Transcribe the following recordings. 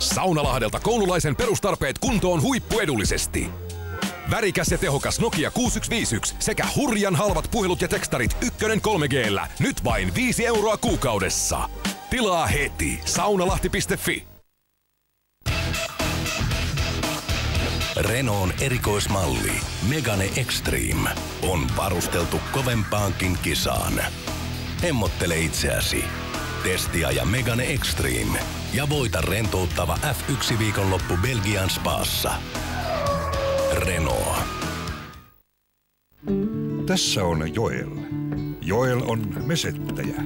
Saunalahdelta koululaisen perustarpeet kuntoon huippuedullisesti. Värikäs ja tehokas Nokia 6151 sekä hurjan halvat puhelut ja tekstarit ykkönen 3Gllä. Nyt vain 5 euroa kuukaudessa. Tilaa heti saunalahti.fi. Renault erikoismalli Megane Extreme on varusteltu kovempaankin kisaan. Hemmottele itseäsi. Testia ja Megane Extreme ja voita rentouttava F1 viikonloppu Belgian Spaassa. Renault. Tässä on Joel. Joel on mesettäjä.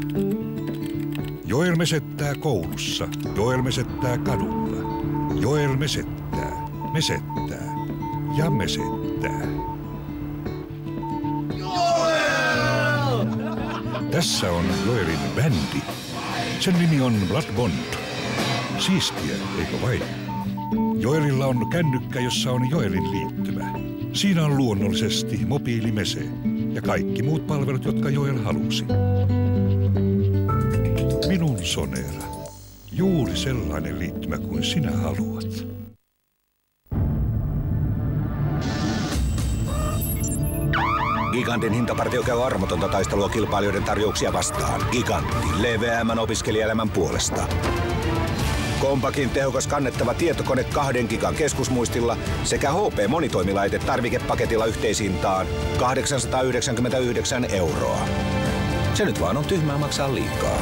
Joel mesettää koulussa. Joel mesettää kadulla. Joel mesettää, mesettää ja mesettää. Tässä on Joelin bändi. Sen nimi on Blood Bond. Siistiä, eikö vain? Joelilla on kännykkä, jossa on Joelin liittymä. Siinä on luonnollisesti mobiilimese ja kaikki muut palvelut, jotka Joel halusi. Minun Sonera. Juuri sellainen liittymä kuin sinä haluat. Gigantin hintapartio käy armotonta taistelua kilpailijoiden tarjouksia vastaan. Gigantti, leveämmän opiskelielämän puolesta. Kompakin tehokas kannettava tietokone kahden gigan keskusmuistilla sekä HP monitoimilaite tarvikepaketilla yhteishintaan 899 euroa. Se nyt vaan on tyhmää maksaa liikaa.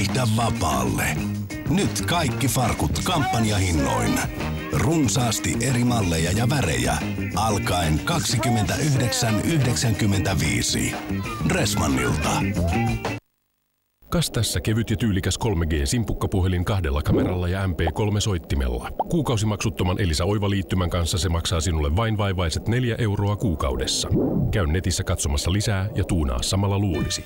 Vaihda vapaalle. Nyt kaikki farkut kampanjahinnoin. Runsaasti eri malleja ja värejä. Alkaen 29,95. Dressmannilta. Kas tässä kevyt ja tyylikäs 3G-simpukkapuhelin kahdella kameralla ja MP3-soittimella. Kuukausimaksuttoman Elisa Oiva-liittymän kanssa se maksaa sinulle vain vaivaiset 4 euroa kuukaudessa. Käy netissä katsomassa lisää ja tuunaa samalla luulisi.